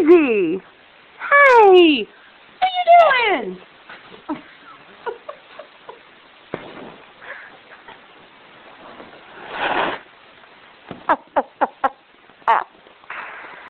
Daisy! What are you doing?